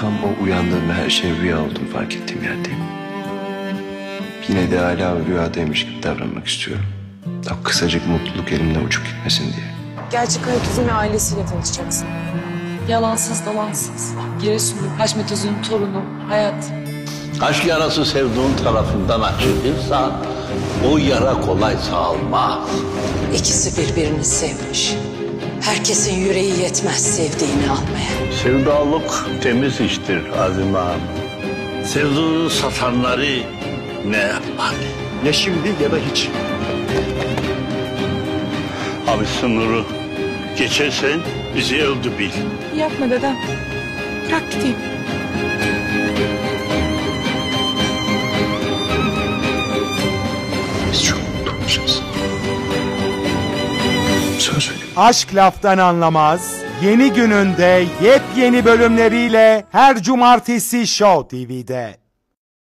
tam o uyandığımda her şeyin rüya olduğunu fark ettiğim yerdeyim. Yine de hala rüyadaymış gibi davranmak istiyorum. O kısacık mutluluk elimden uçup gitmesin diye. Gerçek hayat ve ailesiyle tanışacaksın. Yalansız dalansız. Giresunlu Haşmet Özü'nün torunu Hayat. Aşk yarası sevdiğin tarafından açılırsa o yara kolay sağılmaz. İkisi birbirini sevmiş. Herkesin yüreği yetmez sevdiğini almaya. Sevdalık temiz iştir Azime Hanım. Sevdiğini satanları ne yapar? Ya şimdi ya da hiç. Abi sınırı geçersen bizi öldü bil. Yapma dedem. Bırak gideyim. Veriyorum. Aşk Laftan Anlamaz yeni gününde yepyeni bölümleriyle her cumartesi Show TV'de.